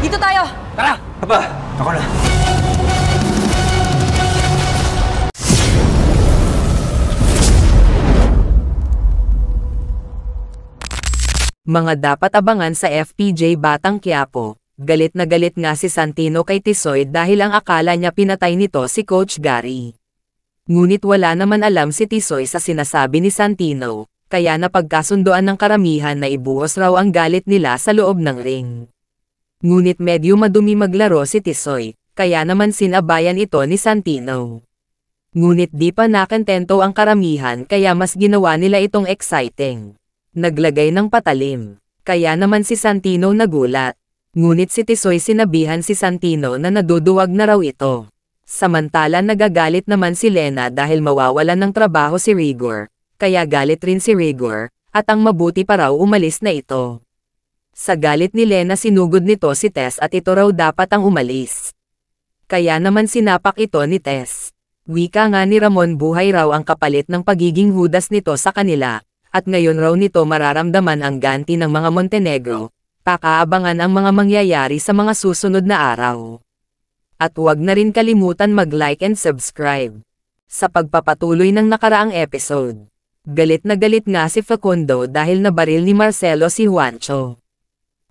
Dito tayo! Tara! Aba, ako na. Mga dapat abangan sa FPJ Batang Quiapo. Galit na galit nga si Santino kay Tisoy dahil ang akala niya pinatay nito si Coach Gary. Ngunit wala naman alam si Tisoy sa sinasabi ni Santino, kaya napagkasundoan ng karamihan na ibuhos raw ang galit nila sa loob ng ring. Ngunit medyo madumi maglaro si Tisoy, kaya naman sinabayan ito ni Santino. Ngunit di pa nakentento ang karamihan kaya mas ginawa nila itong exciting. Naglagay ng patalim. Kaya naman si Santino nagulat. Ngunit si Tisoy sinabihan si Santino na naduduwag na raw ito. Samantala nagagalit naman si Lena dahil mawawalan ng trabaho si Rigor. Kaya galit rin si Rigor, at ang mabuti pa raw umalis na ito. Sa galit ni Lena sinugod nito si Tess at ito raw dapat ang umalis. Kaya naman sinapak ito ni Tess. Wika nga ni Ramon buhay raw ang kapalit ng pagiging hudas nito sa kanila, at ngayon raw nito mararamdaman ang ganti ng mga Montenegro, pakaabangan ang mga mangyayari sa mga susunod na araw. At huwag na rin kalimutan mag-like and subscribe. Sa pagpapatuloy ng nakaraang episode, galit na galit nga si Facundo dahil nabaril ni Marcelo si Juancho.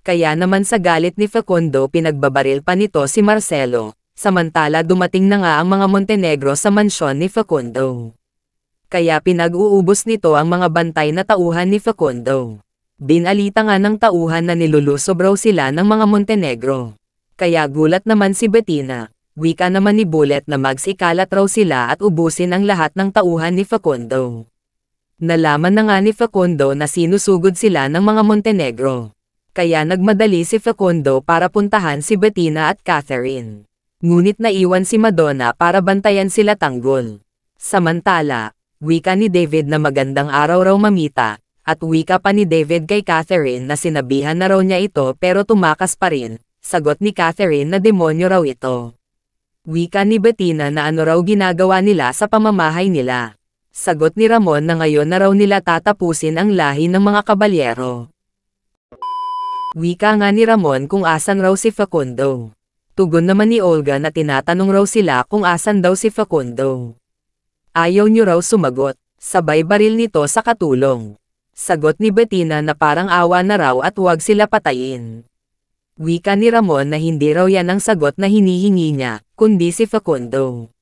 Kaya naman sa galit ni Facundo pinagbabaril pa nito si Marcelo, samantala dumating na nga ang mga Montenegro sa mansyon ni Facundo kaya pinag-uubos nito ang mga bantay na tauhan ni Facundo. Binalita nga ng tauhan na nilulusob raw sila ng mga Montenegro. Kaya gulat naman si Bettina, wika naman ni Bullet na magsikalat raw sila at ubusin ang lahat ng tauhan ni Facundo. Nalaman na nga ni Facundo na sinusugod sila ng mga Montenegro. Kaya nagmadali si Facundo para puntahan si Bettina at Catherine. Ngunit naiwan si Madonna para bantayan sila tanggol. Samantala, wika ni David na magandang araw raw mamita, at wika pa ni David kay Catherine na sinabihan na raw niya ito pero tumakas pa rin, sagot ni Catherine na demonyo raw ito. Wika ni Bettina na ano raw ginagawa nila sa pamamahay nila. Sagot ni Ramon na ngayon na raw nila tatapusin ang lahi ng mga kabalyero. Wika nga ni Ramon kung asan raw si Facundo. Tugon naman ni Olga na tinatanong raw sila kung asan daw si Facundo. Ayaw niyo raw sumagot, sabay baril nito sa katulong. Sagot ni Bettina na parang awa na raw at huwag sila patayin. Wika ni Ramon na hindi raw yan ang sagot na hinihingi niya, kundi si Facundo.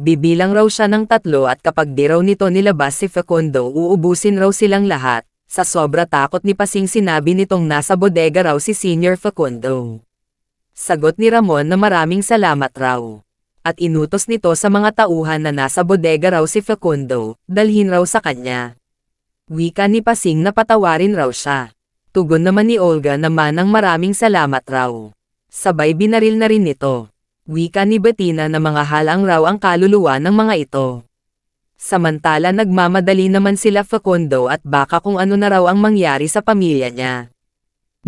Bibilang raw siya ng tatlo at kapag di raw nito nilabas si Facundo uubusin raw silang lahat, sa sobra takot ni Pasing sinabi nitong nasa bodega raw si Senior Facundo. Sagot ni Ramon na maraming salamat raw at inutos nito sa mga tauhan na nasa bodega raw si Facundo, dalhin raw sa kanya. Wika ni Pasing na patawarin raw siya. Tugon naman ni Olga naman ng maraming salamat raw. Sabay binaril na rin nito. Wika ni Bettina na mga halang raw ang kaluluwa ng mga ito. Samantala nagmamadali naman sila Facundo at baka kung ano na raw ang mangyari sa pamilya niya.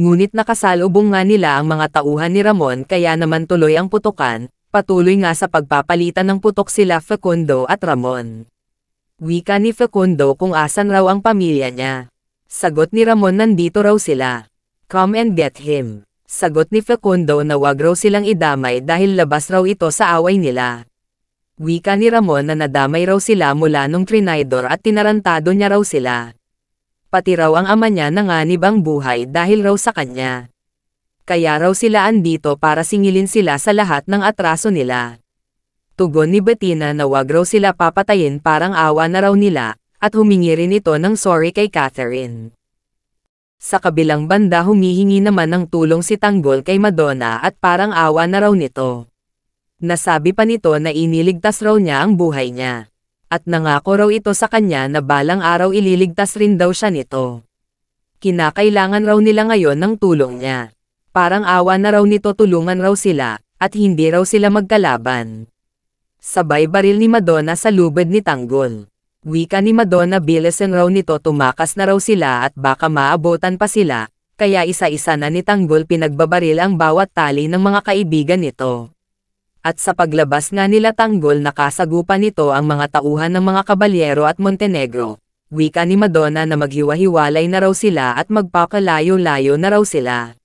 Ngunit nakasalubong nga nila ang mga tauhan ni Ramon kaya naman tuloy ang putukan, Patuloy nga sa pagpapalitan ng putok sila Facundo at Ramon. Wika ni Facundo kung asan raw ang pamilya niya. Sagot ni Ramon nandito raw sila. Come and get him. Sagot ni Facundo na wag raw silang idamay dahil labas raw ito sa away nila. Wika ni Ramon na nadamay raw sila mula nung trinidor at tinarantado niya raw sila. Pati raw ang ama niya nanganib ang buhay dahil raw sa kanya kaya raw sila andito para singilin sila sa lahat ng atraso nila. Tugon ni Bettina na wag raw sila papatayin parang awa na raw nila, at humingi rin ito ng sorry kay Catherine. Sa kabilang banda humihingi naman ng tulong si Tanggol kay Madonna at parang awa na raw nito. Nasabi pa nito na iniligtas raw niya ang buhay niya. At nangako raw ito sa kanya na balang araw ililigtas rin daw siya nito. Kinakailangan raw nila ngayon ng tulong niya. Parang awa na raw nito tulungan raw sila, at hindi raw sila magkalaban. Sabay baril ni Madonna sa lubid ni Tanggol. Wika ni Madonna bilesen raw nito tumakas na raw sila at baka maabotan pa sila, kaya isa-isa na ni Tanggol pinagbabaril ang bawat tali ng mga kaibigan nito. At sa paglabas nga nila Tanggol nakasagupan nito ang mga tauhan ng mga kabalyero at Montenegro. Wika ni Madonna na maghiwa-hiwalay na raw sila at magpakalayo-layo na raw sila.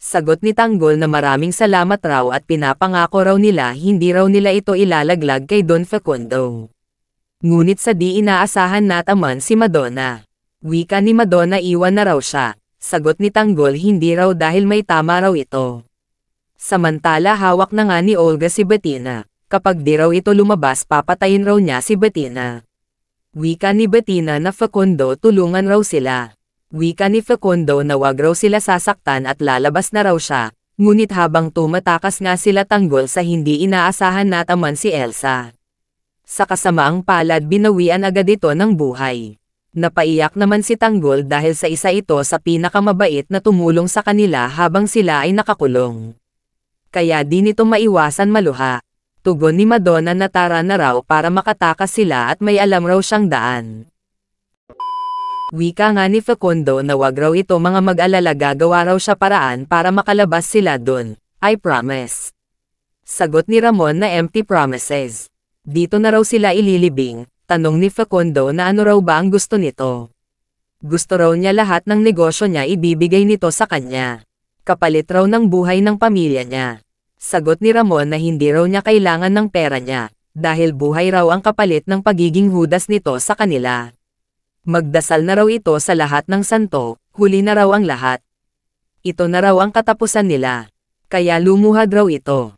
Sagot ni Tanggol na maraming salamat raw at pinapangako raw nila hindi raw nila ito ilalaglag kay Don Facundo. Ngunit sa di inaasahan nataman si Madonna. Wika ni Madonna iwan na raw siya. Sagot ni Tanggol hindi raw dahil may tama raw ito. Samantala hawak na nga ni Olga si Bettina. Kapag di raw ito lumabas papatayin raw niya si Bettina. Wika ni Bettina na Facundo tulungan raw sila. Wika ni Facundo na wag raw sila sasaktan at lalabas na raw siya, ngunit habang tumatakas nga sila tanggol sa hindi inaasahan nataman si Elsa. Sa kasamaang palad binawian agad ito ng buhay. Napaiyak naman si Tanggol dahil sa isa ito sa pinakamabait na tumulong sa kanila habang sila ay nakakulong. Kaya di nito maiwasan maluha. Tugon ni Madonna na tara na raw para makatakas sila at may alam raw siyang daan. Wika nga ni Facundo na wag raw ito mga mag-alala gagawa raw siya paraan para makalabas sila dun. I promise. Sagot ni Ramon na empty promises. Dito na raw sila ililibing, tanong ni Facundo na ano raw ba ang gusto nito. Gusto raw niya lahat ng negosyo niya ibibigay nito sa kanya. Kapalit raw ng buhay ng pamilya niya. Sagot ni Ramon na hindi raw niya kailangan ng pera niya, dahil buhay raw ang kapalit ng pagiging hudas nito sa kanila. Magdasal na raw ito sa lahat ng santo, huli na raw ang lahat. Ito na raw ang katapusan nila. Kaya lumuhad raw ito.